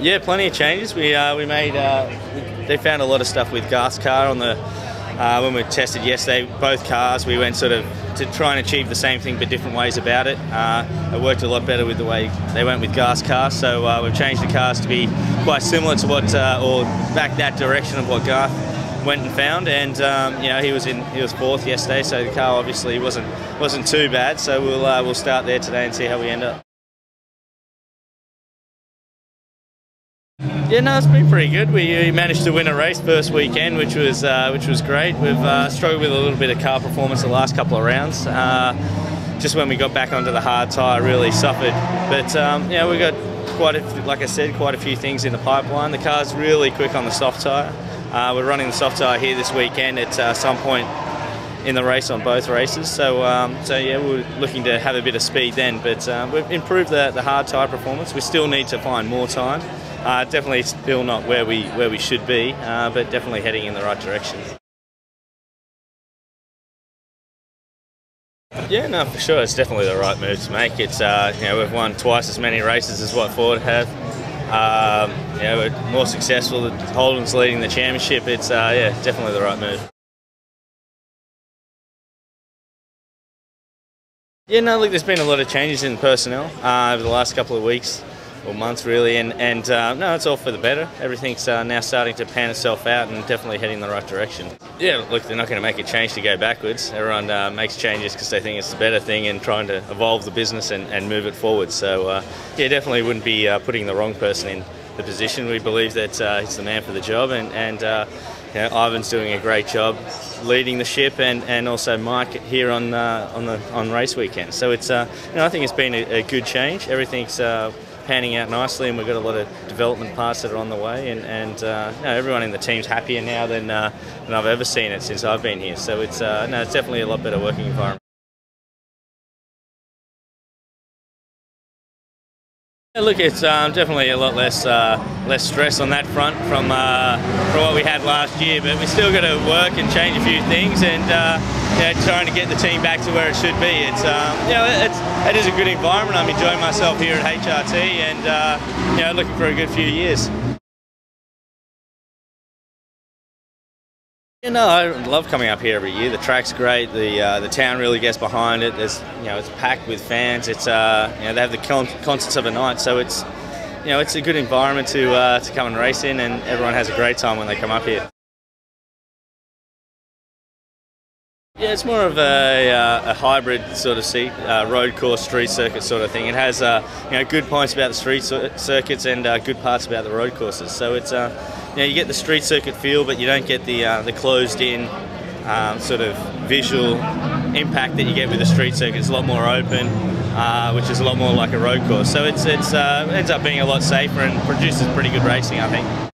Yeah, plenty of changes. We uh, we made uh, they found a lot of stuff with Garth's car on the uh, when we tested yesterday. Both cars we went sort of to try and achieve the same thing but different ways about it. Uh, it worked a lot better with the way they went with Garth's car. So uh, we've changed the cars to be quite similar to what uh, or back that direction of what Garth went and found. And um, you know he was in he was fourth yesterday, so the car obviously wasn't wasn't too bad. So we'll we'll start there today and see how we end up. Yeah, no, it's been pretty good. We, managed to win a race first weekend, which was uh, which was great. We've uh, struggled with a little bit of car performance the last couple of rounds. Uh, just when we got back onto the hard tyre, really suffered. But um, yeah, we got quite, a, like I said, quite a few things in the pipeline. The car's really quick on the soft tyre. Uh, we're running the soft tyre here this weekend at uh, some point in the race on both races. So, um, so yeah, we're looking to have a bit of speed then. But uh, we've improved the, the hard tyre performance. We still need to find more time. Uh, definitely still not where we where we should be, uh, but definitely heading in the right direction. Yeah, no, for sure, it's definitely the right move to make. It's uh, you know we've won twice as many races as what Ford have. Um, you know, we're more successful. Holden's leading the championship. It's uh, yeah, definitely the right move. Yeah, no, look, there's been a lot of changes in personnel uh, over the last couple of weeks or months really, and, and uh, no, it's all for the better. Everything's uh, now starting to pan itself out and definitely heading in the right direction. Yeah, look, they're not going to make a change to go backwards. Everyone uh, makes changes because they think it's the better thing and trying to evolve the business and, and move it forward. So uh, yeah, definitely wouldn't be uh, putting the wrong person in the position. We believe that uh, he's the man for the job, and, and you know, Ivan's doing a great job leading the ship, and, and also Mike here on on the on race weekend. So it's you know I think it's been a, a good change. Everything's panning out nicely, and we've got a lot of development parts that are on the way. And, and uh, no, everyone in the team's happier now than, uh, than I've ever seen it since I've been here. So it's uh, no, it's definitely a lot better working environment. Look, it's um, definitely a lot less uh, less stress on that front from uh, from what we had last year, but we still got to work and change a few things and uh, yeah, trying to get the team back to where it should be. It's um, you know it's it is a good environment. I'm enjoying myself here at HRT and uh, you know looking for a good few years. You know, I love coming up here every year. The track's great. The uh, the town really gets behind it. There's you know it's packed with fans. It's uh you know they have the con concerts of a night, so it's you know it's a good environment to uh, to come and race in, and everyone has a great time when they come up here. Yeah, it's more of a, uh, a hybrid sort of seat, uh, road course, street circuit sort of thing. It has uh, you know good points about the street circuits and uh, good parts about the road courses. So it's uh, you know you get the street circuit feel, but you don't get the uh, the closed in um, sort of visual impact that you get with the street circuit. It's a lot more open, which is a lot more like a road course. So it's it's ends up being a lot safer and produces pretty good racing, I think.